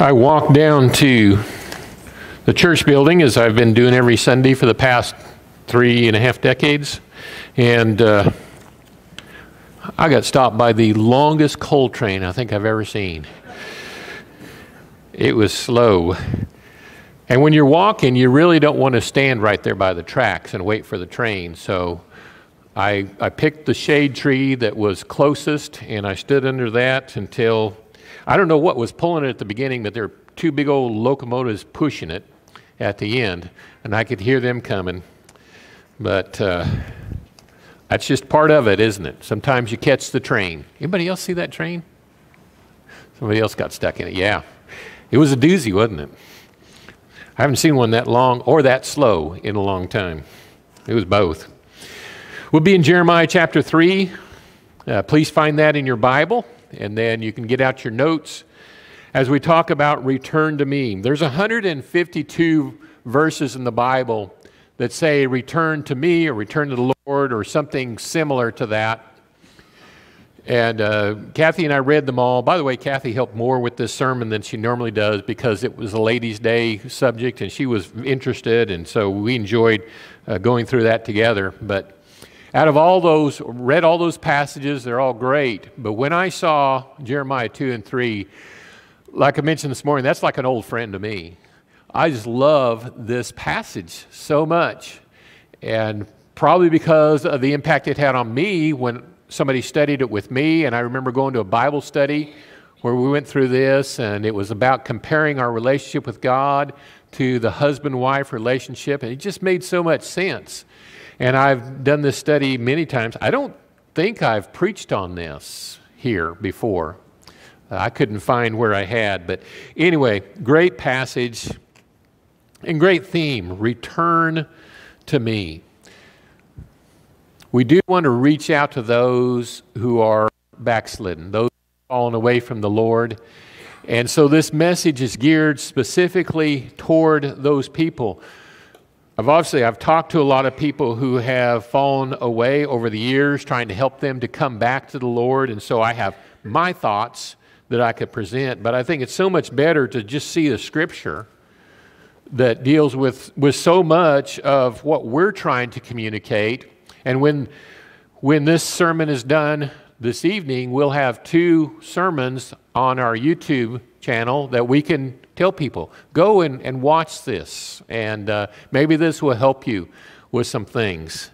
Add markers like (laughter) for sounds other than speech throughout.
I walked down to the church building as I've been doing every Sunday for the past three and a half decades, and uh, I got stopped by the longest coal train I think I've ever seen. It was slow. And when you're walking, you really don't want to stand right there by the tracks and wait for the train. So I, I picked the shade tree that was closest and I stood under that until I don't know what was pulling it at the beginning, but there were two big old locomotives pushing it at the end, and I could hear them coming. But uh, that's just part of it, isn't it? Sometimes you catch the train. Anybody else see that train? Somebody else got stuck in it. Yeah. It was a doozy, wasn't it? I haven't seen one that long or that slow in a long time. It was both. We'll be in Jeremiah chapter 3. Uh, please find that in your Bible and then you can get out your notes as we talk about return to me. There's 152 verses in the Bible that say return to me or return to the Lord or something similar to that. And uh, Kathy and I read them all. By the way, Kathy helped more with this sermon than she normally does because it was a ladies' day subject and she was interested, and so we enjoyed uh, going through that together. But out of all those, read all those passages, they're all great. But when I saw Jeremiah 2 and 3, like I mentioned this morning, that's like an old friend to me. I just love this passage so much. And probably because of the impact it had on me when somebody studied it with me. And I remember going to a Bible study where we went through this, and it was about comparing our relationship with God to the husband wife relationship. And it just made so much sense. And I've done this study many times. I don't think I've preached on this here before. Uh, I couldn't find where I had. But anyway, great passage and great theme return to me. We do want to reach out to those who are backslidden, those fallen away from the Lord. And so this message is geared specifically toward those people. I've obviously I've talked to a lot of people who have fallen away over the years, trying to help them to come back to the Lord, and so I have my thoughts that I could present. But I think it's so much better to just see the Scripture that deals with with so much of what we're trying to communicate. And when when this sermon is done this evening, we'll have two sermons on our YouTube channel that we can tell people go and, and watch this, and uh, maybe this will help you with some things.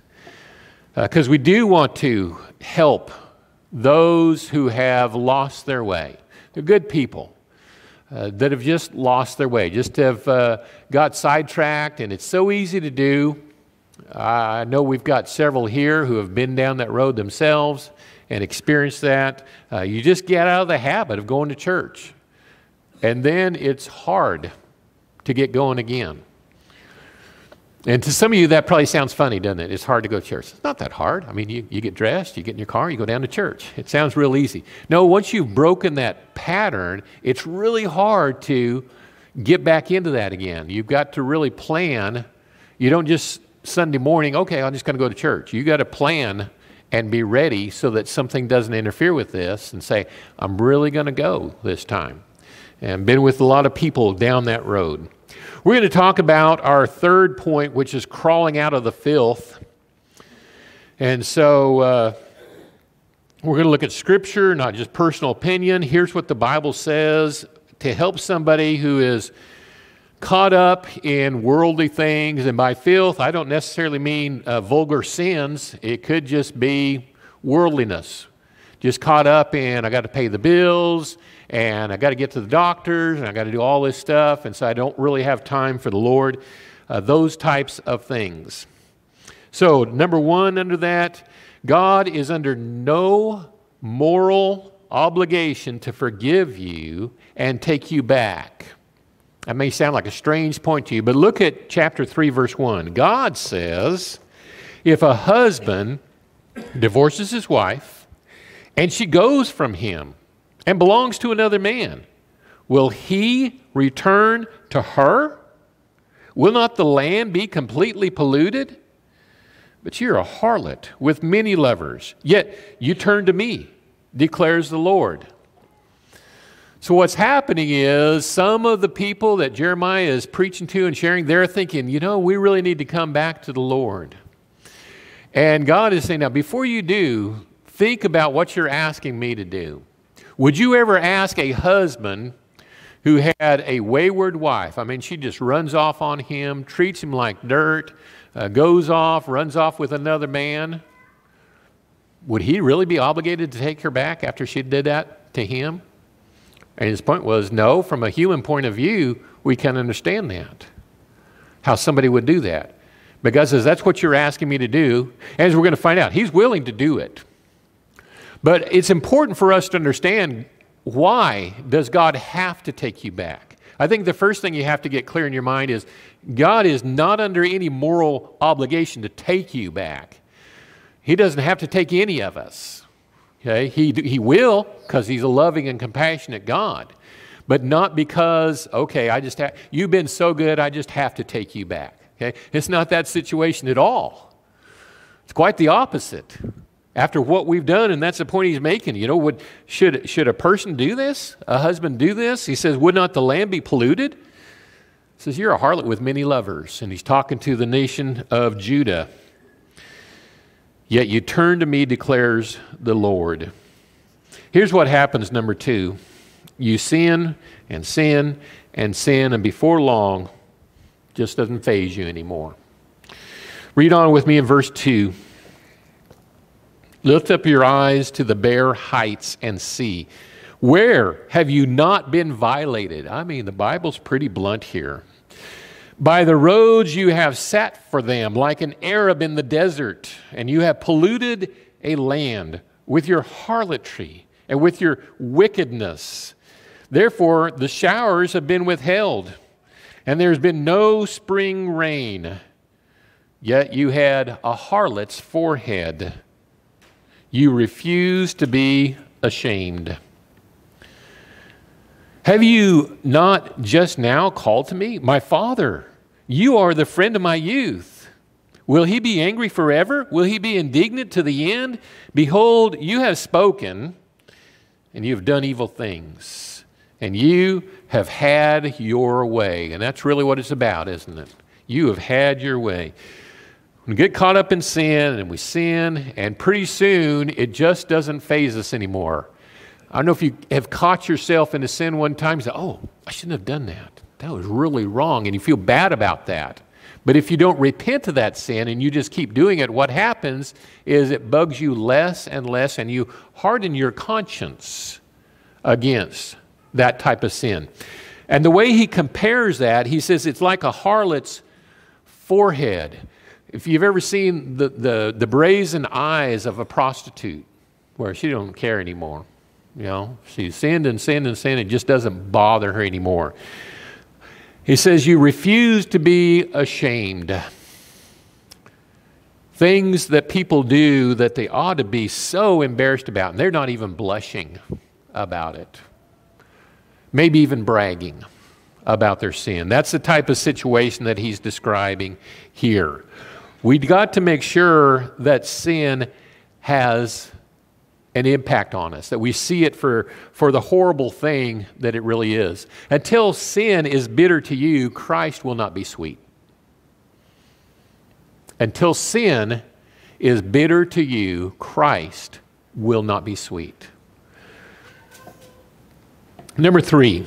Because uh, we do want to help those who have lost their way. They're good people uh, that have just lost their way, just have uh, got sidetracked, and it's so easy to do. I know we've got several here who have been down that road themselves and experienced that. Uh, you just get out of the habit of going to church. And then it's hard to get going again. And to some of you, that probably sounds funny, doesn't it? It's hard to go to church. It's not that hard. I mean, you, you get dressed, you get in your car, you go down to church. It sounds real easy. No, once you've broken that pattern, it's really hard to get back into that again. You've got to really plan. You don't just Sunday morning, okay, I'm just going to go to church. You got to plan and be ready so that something doesn't interfere with this and say, I'm really going to go this time and been with a lot of people down that road. We're going to talk about our third point, which is crawling out of the filth. And so uh, we're going to look at Scripture, not just personal opinion. Here's what the Bible says to help somebody who is caught up in worldly things. And by filth, I don't necessarily mean uh, vulgar sins, it could just be worldliness. Just caught up in, I got to pay the bills and I got to get to the doctors, and I got to do all this stuff, and so I don't really have time for the Lord. Uh, those types of things. So, number one, under that, God is under no moral obligation to forgive you and take you back. That may sound like a strange point to you, but look at chapter 3, verse 1. God says, if a husband divorces his wife and she goes from him, and belongs to another man, will he return to her? Will not the land be completely polluted? But you're a harlot with many lovers, yet you turn to me, declares the Lord. So, what's happening is some of the people that Jeremiah is preaching to and sharing, they're thinking, you know, we really need to come back to the Lord. And God is saying, now, before you do, think about what you're asking me to do. Would you ever ask a husband who had a wayward wife? I mean, she just runs off on him, treats him like dirt, uh, goes off, runs off with another man. Would he really be obligated to take her back after she did that to him? And his point was no, from a human point of view, we can understand that. How somebody would do that. But God says, that's what you're asking me to do. As we're going to find out, He's willing to do it. But it's important for us to understand why does God have to take you back? I think the first thing you have to get clear in your mind is God is not under any moral obligation to take you back. He doesn't have to take any of us. Okay? He, he will because he's a loving and compassionate God. But not because, okay, I just have, you've been so good, I just have to take you back. Okay? It's not that situation at all. It's quite the opposite. After what we've done, and that's the point he's making. You know, would, should, should a person do this? A husband do this? He says, Would not the land be polluted? He says, You're a harlot with many lovers. And he's talking to the nation of Judah. Yet you turn to me, declares the Lord. Here's what happens, number two you sin and sin and sin, and before long, just doesn't faze you anymore. Read on with me in verse 2. Lift up your eyes to the bare heights and see. Where have you not been violated? I mean, the Bible's pretty blunt here. By the roads you have sat for them like an Arab in the desert, and you have polluted a land with your harlotry and with your wickedness. Therefore, the showers have been withheld, and there's been no spring rain. Yet you had a harlot's forehead. You refuse to be ashamed. Have you not just now called to me? My father, you are the friend of my youth. Will he be angry forever? Will he be indignant to the end? Behold, you have spoken, and you have done evil things, and you have had your way. And that's really what it's about, isn't it? You have had your way. We get caught up in sin, and we sin, and pretty soon it just doesn't faze us anymore. I don't know if you have caught yourself in a sin one time, say, oh, I shouldn't have done that. That was really wrong. And you feel bad about that. But if you don't repent of that sin and you just keep doing it, what happens is it bugs you less and less, and you harden your conscience against that type of sin. And the way he compares that, he says it's like a harlot's forehead. If you've ever seen the, the, the brazen eyes of a prostitute, where she don't care anymore. You know, she's sinned and sinned and sinned. It just doesn't bother her anymore. He says, You refuse to be ashamed. Things that people do that they ought to be so embarrassed about, and they're not even blushing about it. Maybe even bragging about their sin. That's the type of situation that he's describing here. We've got to make sure that sin has an impact on us, that we see it for, for the horrible thing that it really is. Until sin is bitter to you, Christ will not be sweet. Until sin is bitter to you, Christ will not be sweet. Number three,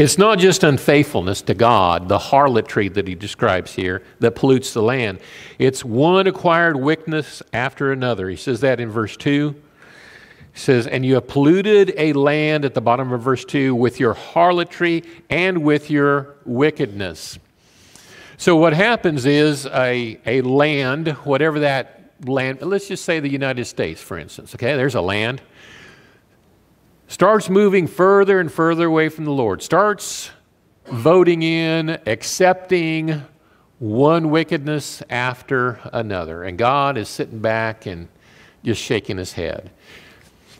it's not just unfaithfulness to God, the harlotry that he describes here, that pollutes the land. It's one acquired wickedness after another. He says that in verse 2. He says, And you have polluted a land at the bottom of verse 2 with your harlotry and with your wickedness. So, what happens is a, a land, whatever that land, let's just say the United States, for instance, okay, there's a land starts moving further and further away from the Lord, starts voting in, accepting one wickedness after another. And God is sitting back and just shaking his head.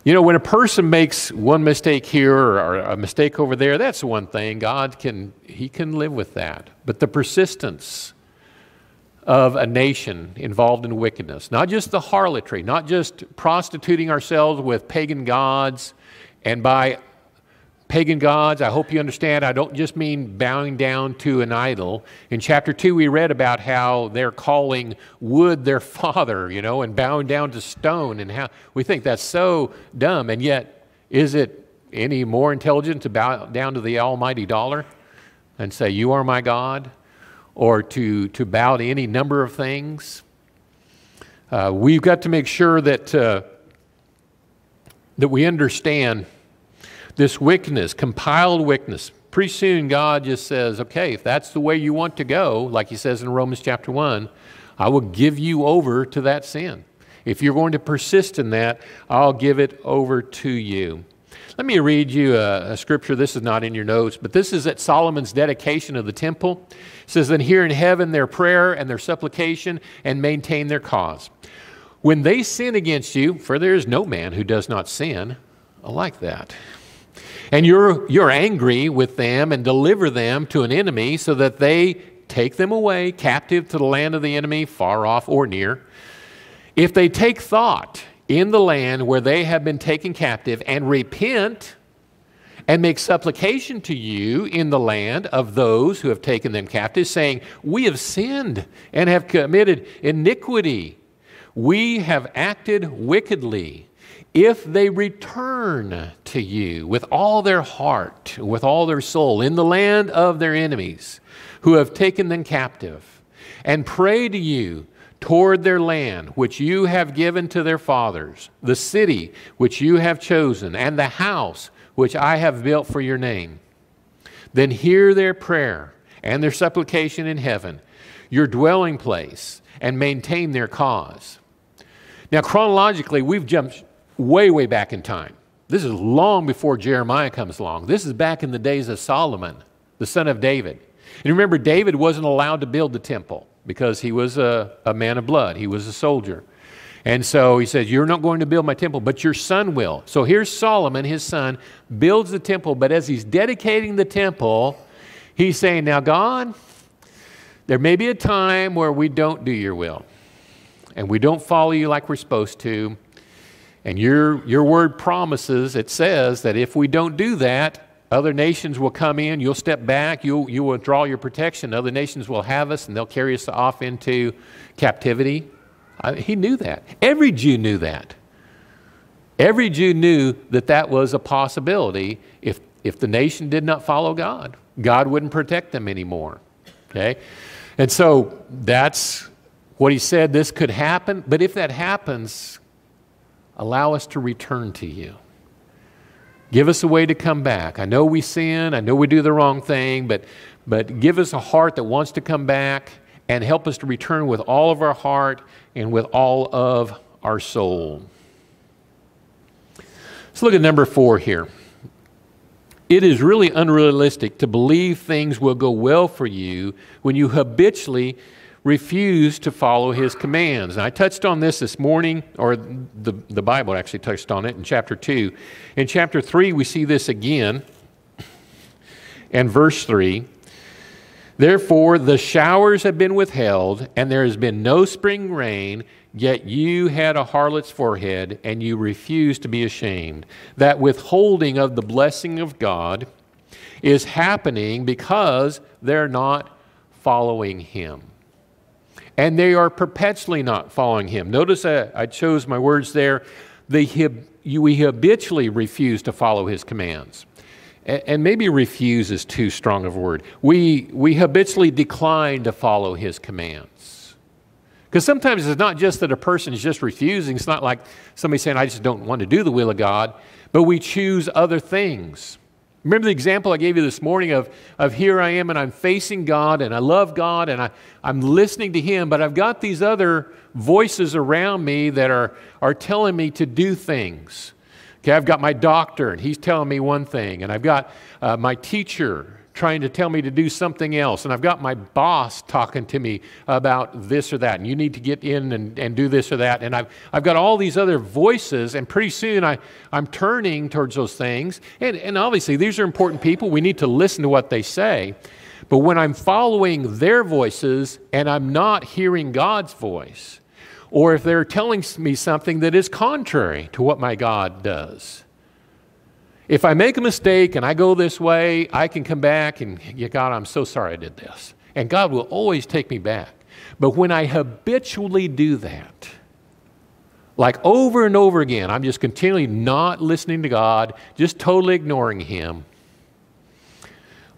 You know, when a person makes one mistake here or a mistake over there, that's one thing. God can, He can live with that. But the persistence of a nation involved in wickedness, not just the harlotry, not just prostituting ourselves with pagan gods, and by pagan gods. I hope you understand. I don't just mean bowing down to an idol. In chapter 2, we read about how they're calling wood their (laughs) father, you know, and bowing down to stone, and how we think that's so dumb. And yet, is it any more intelligent to bow down to the almighty dollar and say, You are my God? Or to, to bow to any number of things? Uh, we've got to make sure that, uh, that we understand this wickedness, compiled wickedness. Pretty soon, God just says, okay, if that's the way you want to go, like he says in Romans chapter 1, I will give you over to that sin. If you're going to persist in that, I'll give it over to you. Let me read you a, a, scripture. This is not in your notes, but this is at Solomon's dedication of the temple. It says, Then hear in heaven their prayer and their supplication and maintain their cause. When they sin against you, for there is no man who does not sin, like that. And you're, you're angry with them and deliver them to an enemy so that they take them away captive to the land of the enemy, far off or near. If they take thought in the land where they have been taken captive and repent and make supplication to you in the land of those who have taken them captive, saying, We have sinned and have committed iniquity. We have acted wickedly if they return to you with all their heart, with all their soul, in the land of their enemies who have taken them captive, and pray to you toward their land, which you have given to their fathers, the city which you have chosen, and the house which I have built for your name, then hear their prayer and their supplication in heaven, your dwelling place, and maintain their cause. Now, chronologically, we've jumped way, way back in time. This is long before Jeremiah comes along. This is back in the days of Solomon, the son of David. And remember, David wasn't allowed to build the temple because he was a, a man of blood, he was a soldier. And so he says, You're not going to build my temple, but your son will. So here's Solomon, his son, builds the temple, but as he's dedicating the temple, he's saying, Now, God, there may be a time where we don't do your will and we don't follow you like we're supposed to. And your, your word promises, it says that if we don't do that, other nations will come in, you'll step back, you'll, you'll withdraw your protection, other nations will have us, and they'll carry us off into captivity. I, he knew that. Every Jew knew that. Every Jew knew that that was a possibility if, if the nation did not follow God. God wouldn't protect them anymore. Okay? And so that's what he said this could happen. But if that happens, allow us to return to you. Give us a way to come back. I know we sin, I know we do the wrong thing, but, but give us a heart that wants to come back and help us to return with all of our heart and with all of our soul. Let's look at number four here. It is really unrealistic to believe things will go well for you when you habitually refuse to follow his commands. And I touched on this this morning, or the, the Bible actually touched on it in chapter 2. In chapter 3, we see this again. And verse 3 Therefore, the showers have been withheld, and there has been no spring rain, yet you had a harlot's forehead, and you refused to be ashamed. That withholding of the blessing of God is happening because they're not following Him and they are perpetually not following him. Notice I, I chose my words there. They, we habitually refuse to follow his commands. And maybe refuse is too strong of a word. We, we habitually decline to follow his commands. Because sometimes it's not just that a person is just refusing, it's not like somebody saying, I just don't want to do the will of God, but we choose other things. Remember the example I gave you this morning of, of here I am and I'm facing God and I love God and I, I'm listening to Him, but I've got these other voices around me that are, are telling me to do things. Okay, I've got my doctor and he's telling me one thing, and I've got uh, my teacher trying to tell me to do something else. And I've got my boss talking to me about this or that. And you need to get in and, and do this or that. And I've, I've got all these other voices. And pretty soon I, I'm turning towards those things. And, and obviously, these are important people. We need to listen to what they say. But when I'm following their voices and I'm not hearing God's voice, or if they're telling me something that is contrary to what my God does, If I make a mistake and I go this way, I can come back and, yeah, God, I'm so sorry I did this. And God will always take me back. But when I habitually do that, like over and over again, I'm just continually not listening to God, just totally ignoring Him,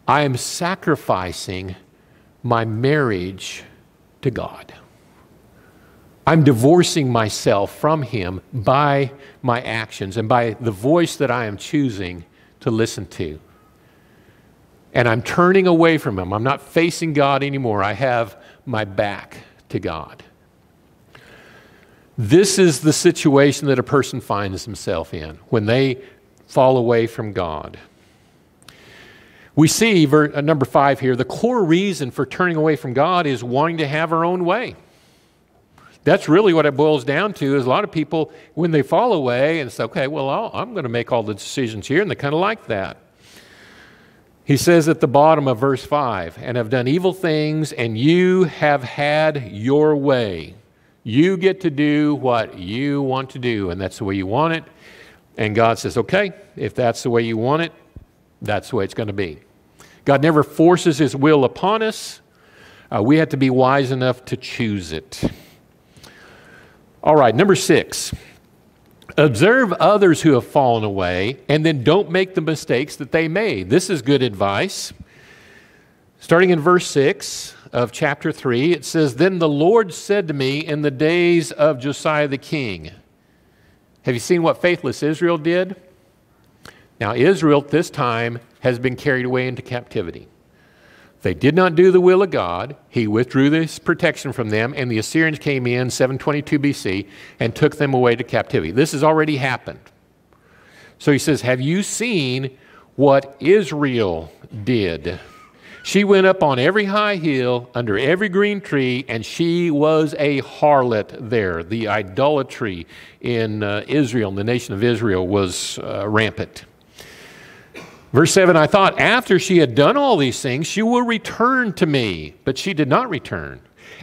I am sacrificing my marriage to God. I'm divorcing myself from Him by my actions and by the voice that I am choosing to listen to. And I'm turning away from Him. I'm not facing God anymore. I have my back to God. This is the situation that a person finds himself in when they fall away from God. We see, uh, number five here, the core reason for turning away from God is wanting to have our own way. That's really what it boils down to. Is a lot of people, when they fall away and say, okay, well, i am going to make all the decisions here, and they kind of like that. He says at the bottom of verse 5 and have done evil things, and you have had your way. You get to do what you want to do, and that's the way you want it. And God says, okay, if that's the way you want it, that's the way it's going to be. God never forces His will upon us. Uh, we have to be wise enough to choose it. All right, number six. Observe others who have fallen away and then don't make the mistakes that they made. This is good advice. Starting in verse 6 of chapter 3, it says, Then the Lord said to me in the days of Josiah the king. Have you seen what faithless Israel did? Now, Israel at this time has been carried away into captivity. They did not do the will of God. He withdrew this protection from them, and the Assyrians came in 722 BC and took them away to captivity. This has already happened. So he says, Have you seen what Israel did? She went up on every high hill, under every green tree, and she was a harlot there. The idolatry in uh, Israel, in the nation of Israel, was uh, rampant. Verse 7 I thought after she had done all these things, she will return to me. But she did not return.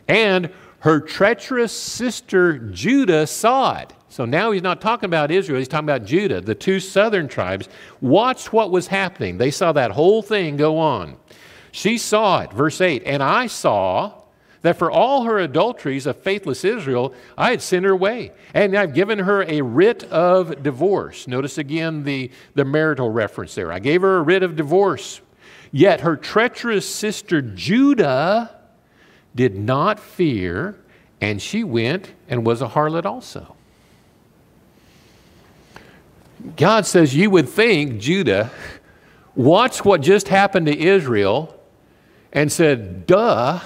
And her treacherous sister Judah saw it. So now he's not talking about Israel, he's talking about Judah, the two southern tribes. Watched what was happening. They saw that whole thing go on. She saw it, verse 8, and I saw that for all her adulteries of faithless Israel, I had sent her away. And I've given her a writ of divorce. Notice again the, the marital reference there. I gave her a writ of divorce. Yet her treacherous sister Judah did not fear, and she went and was a harlot also. God says, You would think Judah watched what just happened to Israel and said, Duh,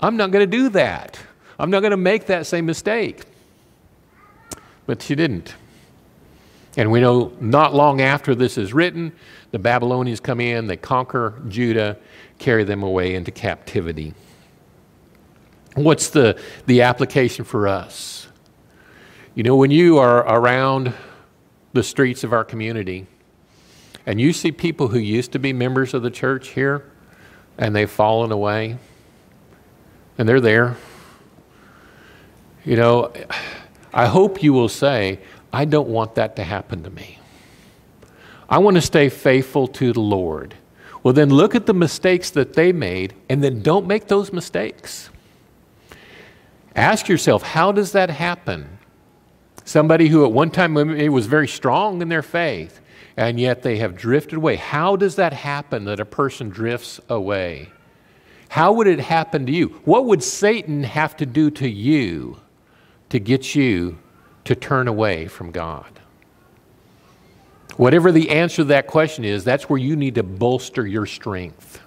I'm not going to do that. I'm not going to make that same mistake. But she didn't. And we know not long after this is written, the Babylonians come in, they conquer Judah, carry them away into captivity. What's the, the application for us? You know, when you are around the streets of our community and you see people who used to be members of the church here and they've fallen away, and they're there. You know, I hope you will say, I don't want that to happen to me. I want to stay faithful to the Lord. Well, then look at the mistakes that they made and then don't make those mistakes. Ask yourself, how does that happen? Somebody who at one time was very strong in their faith and yet they have drifted away. How does that happen that a person drifts away? How would it happen to you? What would Satan have to do to you to get you to turn away from God? Whatever the answer to that question is, that's where you need to bolster your strength,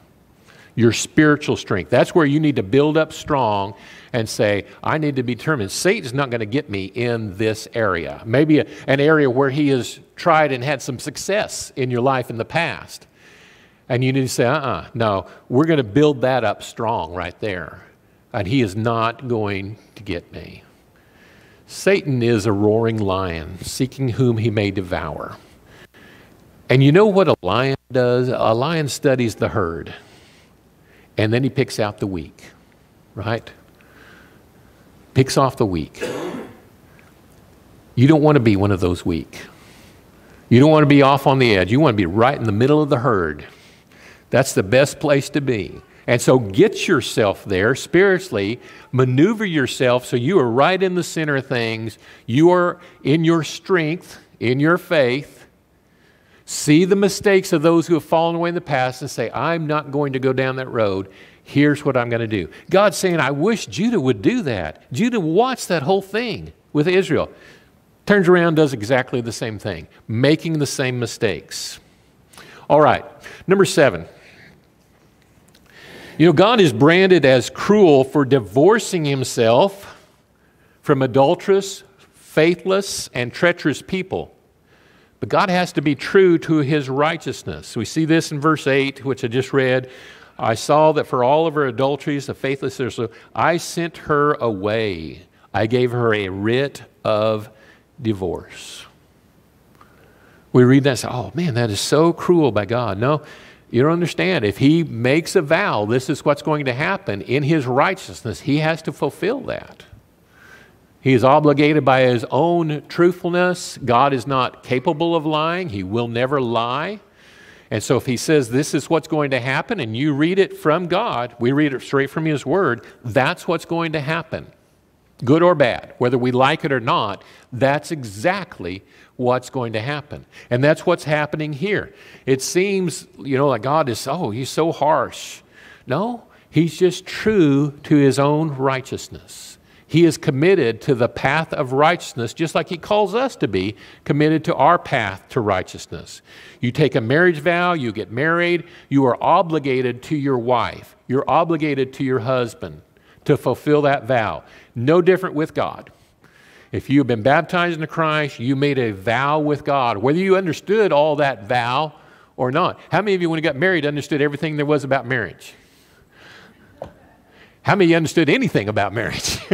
your spiritual strength. That's where you need to build up strong and say, I need to be determined. Satan's not going to get me in this area. Maybe a, an area where he has tried and had some success in your life in the past. And you need to say, uh uh-uh, uh no, we're going to build that up strong right there. And he is not going to get me. Satan is a roaring lion, seeking whom he may devour. And you know what a lion does? A lion studies the herd, and then he picks out the weak, right? Picks off the weak. You don't want to be one of those weak. You don't want to be off on the edge. You want to be right in the middle of the herd. That's the best place to be. And so get yourself there spiritually, maneuver yourself so you are right in the center of things. You are in your strength, in your faith. See the mistakes of those who have fallen away in the past and say, I'm not going to go down that road. Here's what I'm going to do. God's saying, I wish Judah would do that. Judah watched that whole thing with Israel. Turns around, does exactly the same thing, making the same mistakes. All right, number seven. You know, God is branded as cruel for divorcing himself from adulterous, faithless, and treacherous people. But God has to be true to his righteousness. We see this in verse 8, which I just read. I saw that for all of her adulteries, the faithlessness, I sent her away. I gave her a writ of divorce. We read that and say, oh man, that is so cruel by God. No, you don't understand. If he makes a vow, this is what's going to happen. In his righteousness, he has to fulfill that. He is obligated by his own truthfulness. God is not capable of lying, he will never lie. And so, if he says this is what's going to happen, and you read it from God, we read it straight from his word, that's what's going to happen. Good or bad, whether we like it or not, that's exactly what's going to happen. And that's what's happening here. It seems, you know, like God is, oh, he's so harsh. No, he's just true to his own righteousness. He is committed to the path of righteousness, just like he calls us to be committed to our path to righteousness. You take a marriage vow, you get married, you are obligated to your wife, you're obligated to your husband to fulfill that vow. No different with God. If you have been baptized into Christ, you made a vow with God, whether you understood all that vow or not. How many of you, when you got married, understood everything there was about marriage? How many understood anything about marriage? (laughs)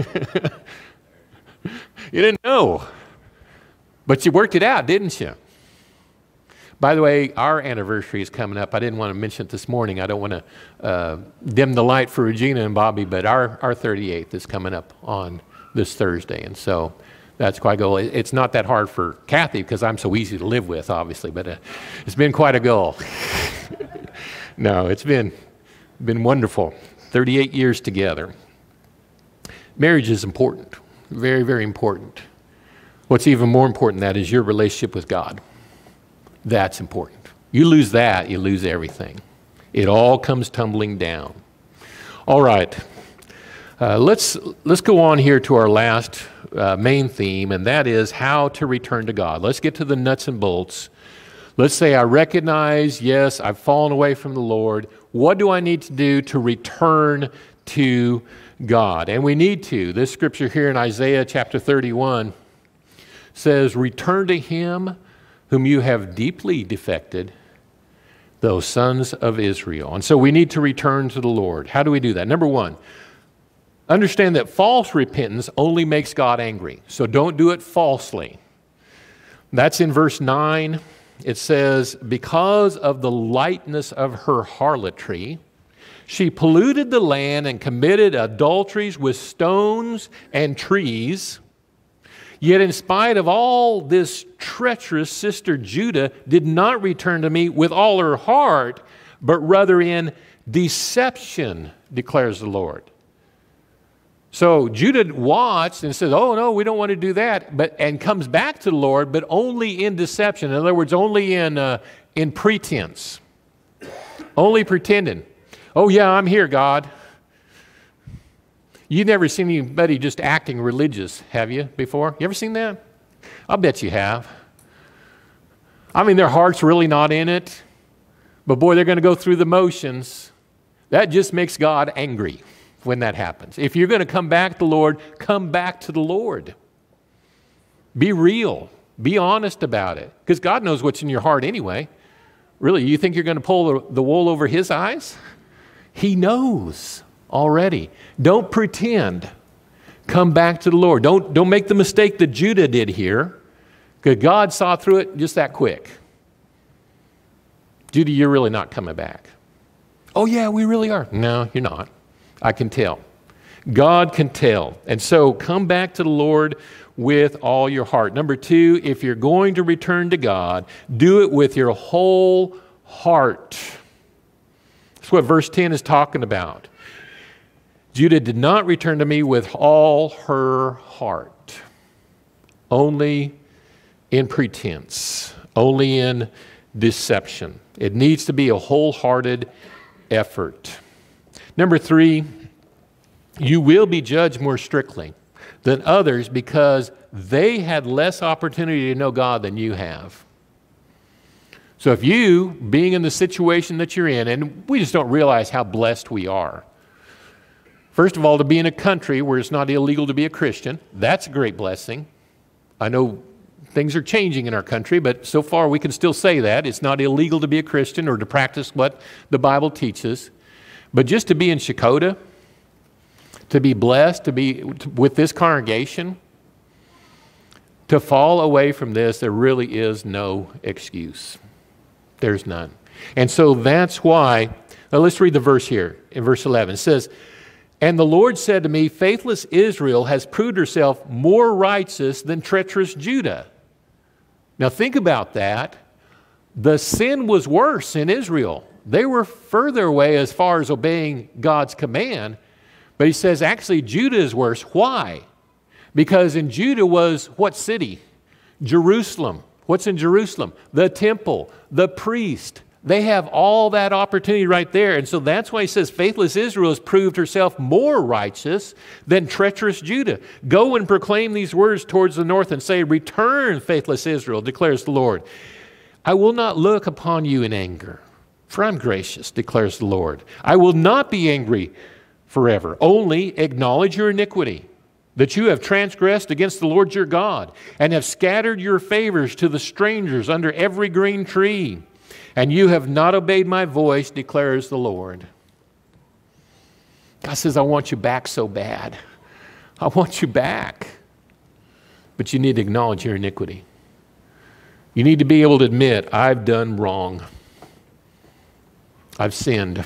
you didn't know. But you worked it out, didn't you? By the way, our anniversary is coming up. I didn't want to mention it this morning. I don't want to uh, dim the light for Regina and Bobby, but our, our 38th is coming up on this Thursday. And so that's quite a goal. It's not that hard for Kathy because I'm so easy to live with, obviously, but uh, it's been quite a goal. (laughs) no, it's been, been wonderful. 38 years together. Marriage is important, very, very important. What's even more important than that is your relationship with God. That's important. You lose that, you lose everything. It all comes tumbling down. All right. Uh, let's, let's go on here to our last uh, main theme, and that is how to return to God. Let's get to the nuts and bolts. Let's say I recognize, yes, I've fallen away from the Lord. What do I need to do to return to God? And we need to. This scripture here in Isaiah chapter 31 says, Return to Him whom you have deeply defected, those sons of Israel. And so we need to return to the Lord. How do we do that? Number one, understand that false repentance only makes God angry. So don't do it falsely. That's in verse 9. It says, Because of the lightness of her harlotry, she polluted the land and committed adulteries with stones and trees. Yet, in spite of all this treacherous, sister Judah did not return to me with all her heart, but rather in deception, declares the Lord. So Judah watched and says, "Oh no, we don't want to do that," but and comes back to the Lord, but only in deception. In other words, only in uh, in pretense, only pretending. Oh yeah, I'm here, God. You've never seen anybody just acting religious, have you, before? You ever seen that? I'll bet you have. I mean, their heart's really not in it, but boy, they're going to go through the motions. That just makes God angry when that happens. If you're going to come back to the Lord, come back to the Lord. Be real, be honest about it, because God knows what's in your heart anyway. Really, you think you're going to pull the, wool over His eyes? He knows already. Don't pretend. Come back to the Lord. Don't, don't make the mistake that Judah did here, because God saw through it just that quick. Judah, you're really not coming back. Oh, yeah, we really are. No, you're not. I can tell. God can tell. And so come back to the Lord with all your heart. Number two, if you're going to return to God, do it with your whole heart. That's what verse 10 is talking about. Judah did not return to me with all her heart, only in pretense, only in deception. It needs to be a wholehearted effort. Number three, you will be judged more strictly than others because they had less opportunity to know God than you have. So if you, being in the situation that you're in, and we just don't realize how blessed we are. First of all, to be in a country where it's not illegal to be a Christian, that's a great blessing. I know things are changing in our country, but so far we can still say that. It's not illegal to be a Christian or to practice what the Bible teaches. But just to be in Checotah, to be blessed, to be with this congregation, to fall away from this, there really is no excuse. There's none. And so that's why, now let's read the verse here in verse 11. It says, and the Lord said to me, Faithless Israel has proved herself more righteous than treacherous Judah. Now think about that. The sin was worse in Israel. They were further away as far as obeying God's command. But he says, actually, Judah is worse. Why? Because in Judah was what city? Jerusalem. What's in Jerusalem? The temple, the priest, they have all that opportunity right there. And so that's why he says faithless Israel has proved herself more righteous than treacherous Judah. Go and proclaim these words towards the north and say, Return, faithless Israel, declares the Lord. I will not look upon you in anger, for I'm gracious, declares the Lord. I will not be angry forever. Only acknowledge your iniquity that you have transgressed against the Lord your God, and have scattered your favors to the strangers under every green tree and you have not obeyed my voice, declares the Lord. God says, I want you back so bad. I want you back. But you need to acknowledge your iniquity. You need to be able to admit, I've done wrong. I've sinned.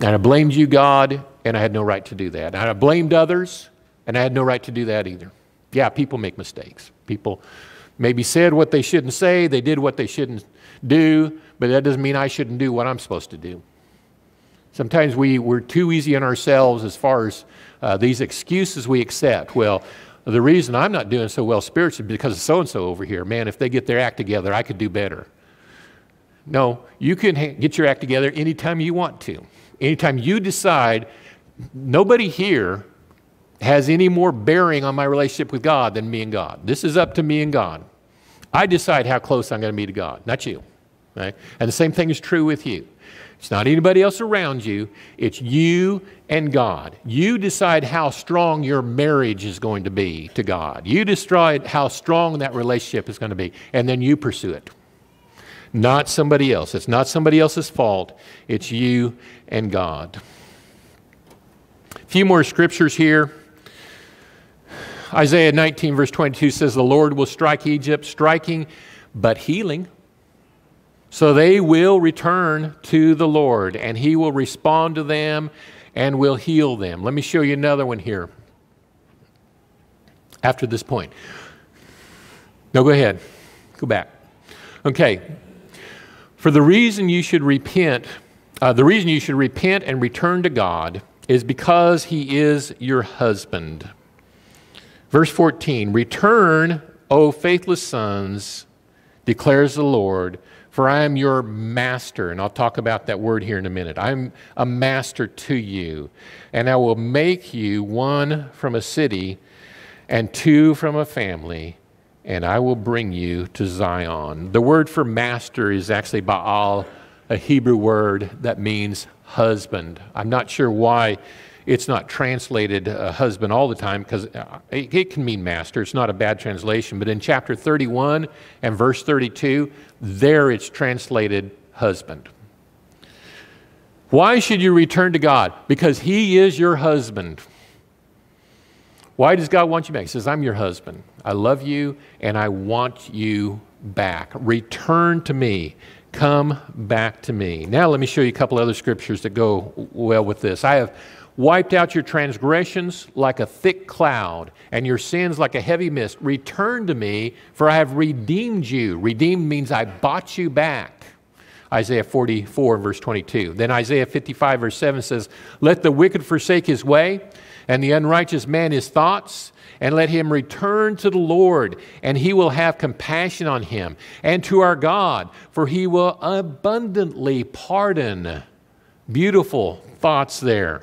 And I blamed you, God, and I had no right to do that. And I blamed others, and I had no right to do that either. Yeah, people make mistakes. People maybe said what they shouldn't say, they did what they shouldn't do, but that doesn't mean I shouldn't do what I'm supposed to do. Sometimes we, we're too easy on ourselves as far as uh, these excuses we accept. Well, the reason I'm not doing so well spiritually because of so and so over here. Man, if they get their act together, I could do better. No, you can get your act together anytime you want to. Anytime you decide, nobody here has any more bearing on my relationship with God than me and God. This is up to me and God. I decide how close I'm going to be to God, not you. Right? And the same thing is true with you. It's not anybody else around you, it's you and God. You decide how strong your marriage is going to be to God. You decide how strong that relationship is going to be, and then you pursue it. Not somebody else. It's not somebody else's fault, it's you and God. A few more scriptures here. Isaiah 19, verse 22 says, The Lord will strike Egypt, striking but healing. So they will return to the Lord, and He will respond to them and will heal them. Let me show you another one here after this point. No, go ahead. Go back. Okay. For the reason you should repent, uh, the reason you should repent and return to God is because He is your husband. Verse 14 Return, O faithless sons, declares the Lord, for I am your master. And I'll talk about that word here in a minute. I'm a master to you, and I will make you one from a city and two from a family, and I will bring you to Zion. The word for master is actually Baal, a Hebrew word that means husband. I'm not sure why it's not translated uh, husband all the time because uh, it, it, can mean master. It's not a bad translation. But in chapter 31 and verse 32, there it's translated husband. Why should you return to God? Because He is your husband. Why does God want you back? He says, I'm your husband. I love you and I want you back. Return to me. Come back to me. Now, let me show you a couple other scriptures that go well with this. I have wiped out your transgressions like a thick cloud, and your sins like a heavy mist. Return to me, for I have redeemed you. Redeemed means I bought you back. Isaiah 44, verse 22. Then Isaiah 55, verse 7 says, Let the wicked forsake his way, and the unrighteous man his thoughts, and let him return to the Lord, and he will have compassion on him, and to our God, for he will abundantly pardon. Beautiful thoughts there.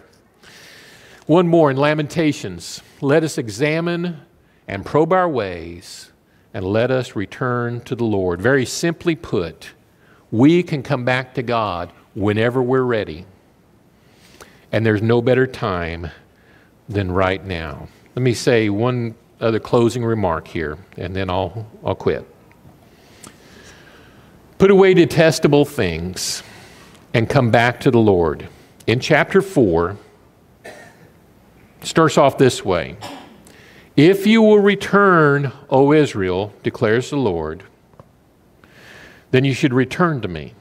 One more in Lamentations. Let us examine and probe our ways, and let us return to the Lord. Very simply put, we can come back to God whenever we're ready. And there's no better time than right now. Let me say one other closing remark here, and then I'll, I'll quit. Put away detestable things and come back to the Lord. In chapter 4, starts off this way If you will return, O Israel, declares the Lord, then you should return to me.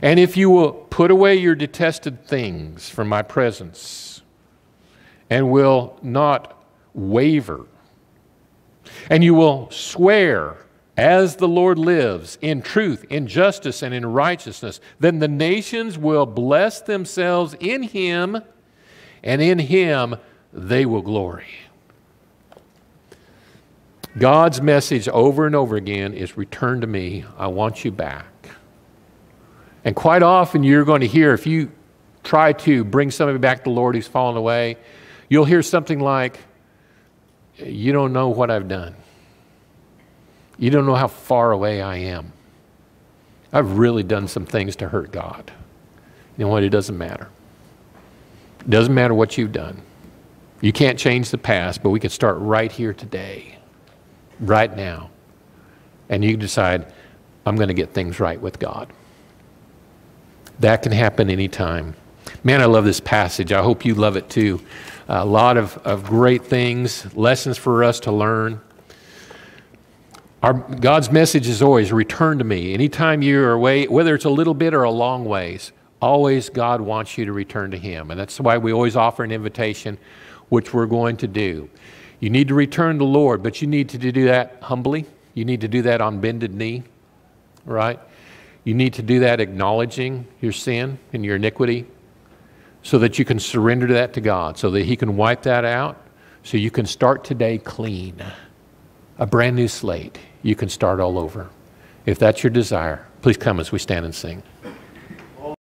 And if you will put away your detested things from my presence and will not waver, and you will swear as the Lord lives in truth, in justice, and in righteousness, then the nations will bless themselves in him, and in him they will glory. God's message over and over again is return to me. I want you back. And quite often you're going to hear, if you try to bring somebody back to the Lord who's fallen away, you'll hear something like, You don't know what I've done. You don't know how far away I am. I've really done some things to hurt God. You know what? It doesn't matter. It doesn't matter what you've done. You can't change the past, but we can start right here today right now. And you decide, I'm going to get things right with God. That can happen anytime. Man, I love this passage. I hope you love it too. A lot of, of great things, lessons for us to learn. Our, God's message is always return to me. Anytime you're away, whether it's a little bit or a long ways, always God wants you to return to Him. And that's why we always offer an invitation, which we're going to do. You need to return to the Lord, but you need to do that humbly. You need to do that on bended knee, right? You need to do that acknowledging your sin and your iniquity so that you can surrender that to God, so that He can wipe that out, so you can start today clean, a brand new slate. You can start all over. If that's your desire, please come as we stand and sing.